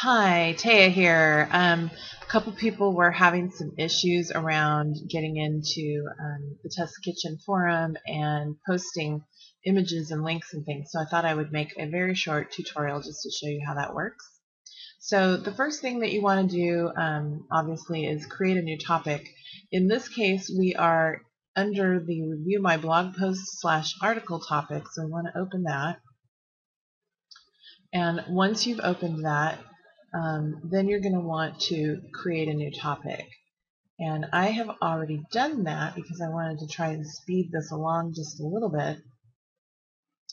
Hi, Tea here. Um, a couple people were having some issues around getting into um, the Test Kitchen forum and posting images and links and things. So I thought I would make a very short tutorial just to show you how that works. So the first thing that you want to do, um, obviously, is create a new topic. In this case, we are under the Review My Blog Post slash article topic, so we want to open that. And once you've opened that, um, then you're going to want to create a new topic. And I have already done that because I wanted to try and speed this along just a little bit.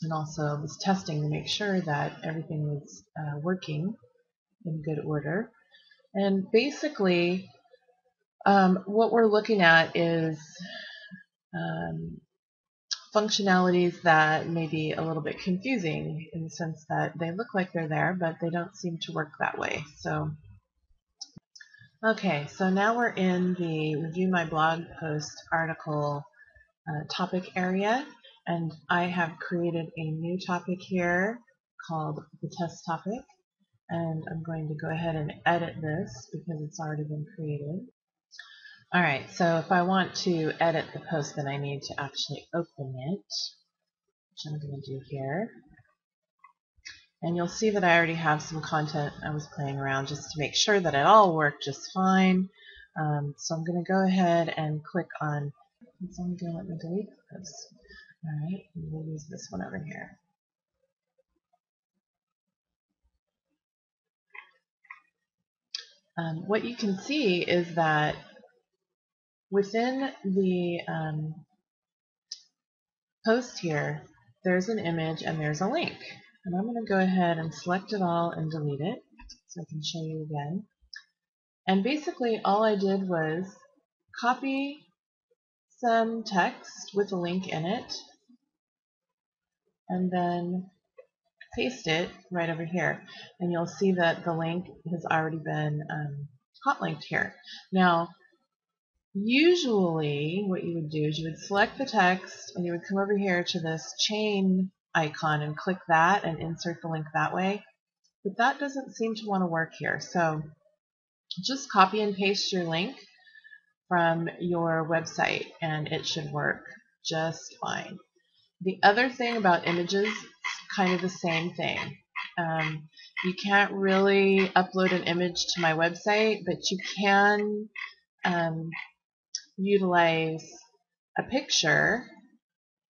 And also was testing to make sure that everything was uh, working in good order. And basically, um, what we're looking at is um, functionalities that may be a little bit confusing in the sense that they look like they're there, but they don't seem to work that way. So, okay, so now we're in the Review My Blog Post article uh, topic area, and I have created a new topic here called the test topic, and I'm going to go ahead and edit this because it's already been created. Alright, so if I want to edit the post, then I need to actually open it, which I'm going to do here. And you'll see that I already have some content I was playing around just to make sure that it all worked just fine. Um, so I'm going to go ahead and click on, it's only going to let me delete this. Alright, we'll use this one over here. Um, what you can see is that Within the um, post here, there's an image and there's a link. And I'm going to go ahead and select it all and delete it so I can show you again. And basically all I did was copy some text with a link in it and then paste it right over here. And you'll see that the link has already been um, hot linked here. Now, Usually what you would do is you would select the text and you would come over here to this chain icon and click that and insert the link that way. But that doesn't seem to want to work here. So just copy and paste your link from your website and it should work just fine. The other thing about images kind of the same thing. Um, you can't really upload an image to my website, but you can um, utilize a picture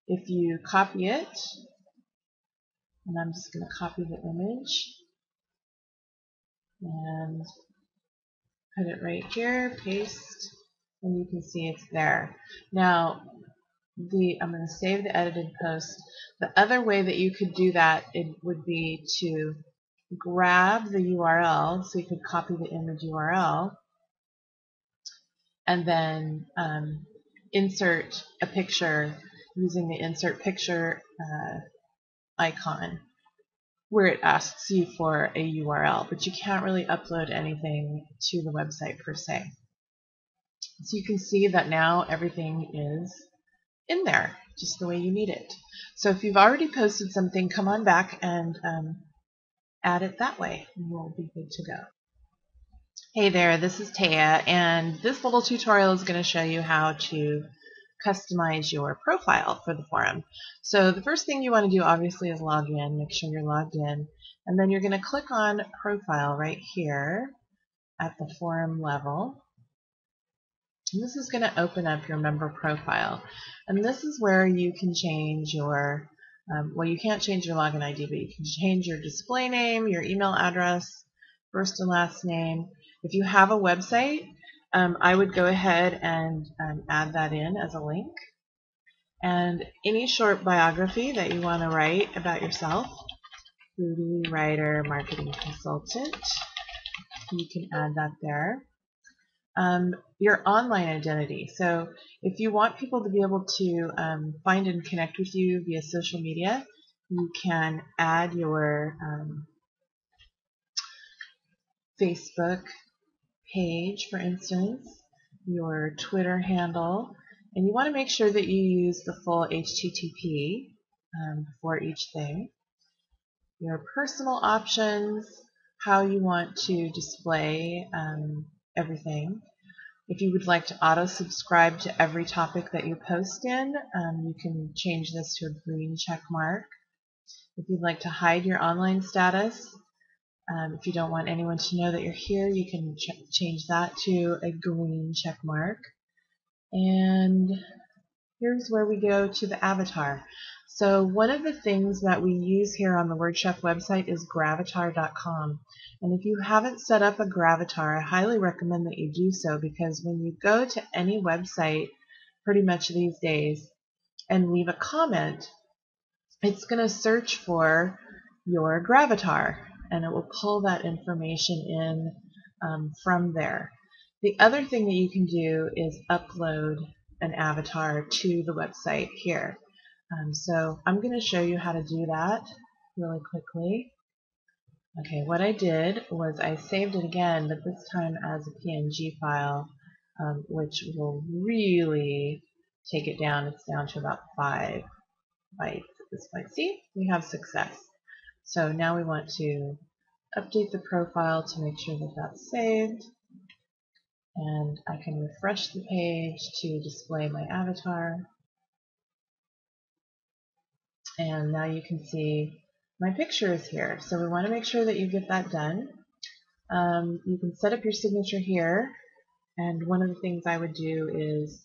if you copy it and I'm just going to copy the image and put it right here, paste, and you can see it's there. Now, the I'm going to save the edited post. The other way that you could do that it would be to grab the URL, so you could copy the image URL, and then um, insert a picture using the insert picture uh, icon where it asks you for a URL, but you can't really upload anything to the website per se. So you can see that now everything is in there, just the way you need it. So if you've already posted something, come on back and um, add it that way, and we'll be good to go. Hey there, this is Tea, and this little tutorial is going to show you how to customize your profile for the forum. So the first thing you want to do obviously is log in, make sure you're logged in, and then you're going to click on profile right here at the forum level. And this is going to open up your member profile. And this is where you can change your, um, well you can't change your login ID, but you can change your display name, your email address, first and last name, if you have a website, um, I would go ahead and um, add that in as a link. And any short biography that you want to write about yourself, foodie, writer, marketing consultant, you can add that there. Um, your online identity. So if you want people to be able to um, find and connect with you via social media, you can add your um, Facebook page, for instance, your Twitter handle, and you want to make sure that you use the full HTTP um, for each thing. Your personal options, how you want to display um, everything. If you would like to auto subscribe to every topic that you post in, um, you can change this to a green check mark. If you'd like to hide your online status, um, if you don't want anyone to know that you're here, you can ch change that to a green check mark. And here's where we go to the avatar. So one of the things that we use here on the WordChef website is gravatar.com. And if you haven't set up a gravatar, I highly recommend that you do so because when you go to any website pretty much these days and leave a comment, it's going to search for your gravatar and it will pull that information in um, from there. The other thing that you can do is upload an avatar to the website here. Um, so I'm going to show you how to do that really quickly. Okay, what I did was I saved it again, but this time as a PNG file, um, which will really take it down. It's down to about five bytes at this point. See, we have success. So now we want to update the profile to make sure that that's saved. And I can refresh the page to display my avatar. And now you can see my picture is here. So we want to make sure that you get that done. Um, you can set up your signature here. And one of the things I would do is,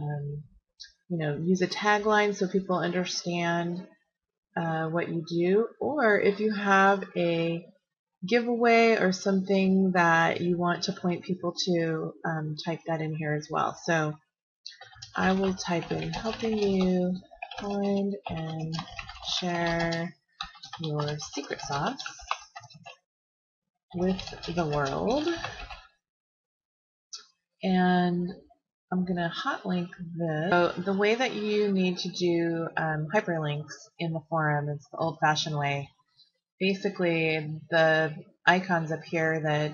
um, you know, use a tagline so people understand uh, what you do. Or if you have a giveaway or something that you want to point people to, um, type that in here as well. So I will type in helping you find and share your secret sauce with the world. And I'm going to hot link this. So the way that you need to do um, hyperlinks in the forum is the old fashioned way basically the icons up here that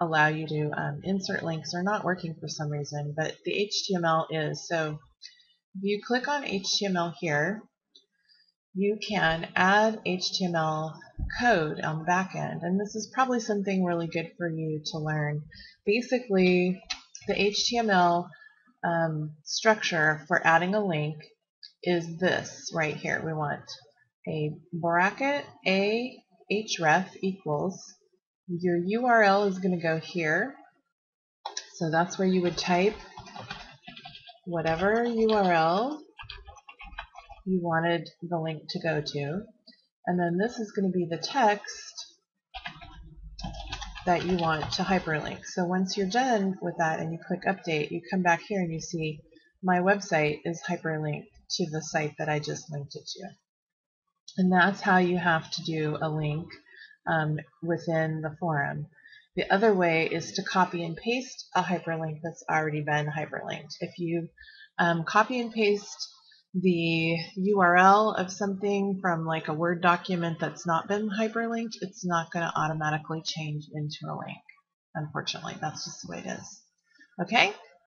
allow you to um, insert links are not working for some reason, but the HTML is. So if you click on HTML here, you can add HTML code on the back end, and this is probably something really good for you to learn. Basically, the HTML um, structure for adding a link is this right here. We want a bracket A href equals, your URL is going to go here. So that's where you would type whatever URL you wanted the link to go to. And then this is going to be the text that you want to hyperlink. So once you're done with that and you click update, you come back here and you see my website is hyperlinked to the site that I just linked it to. And that's how you have to do a link um, within the forum. The other way is to copy and paste a hyperlink that's already been hyperlinked. If you um, copy and paste the URL of something from like a Word document that's not been hyperlinked, it's not going to automatically change into a link. Unfortunately, that's just the way it is. Okay,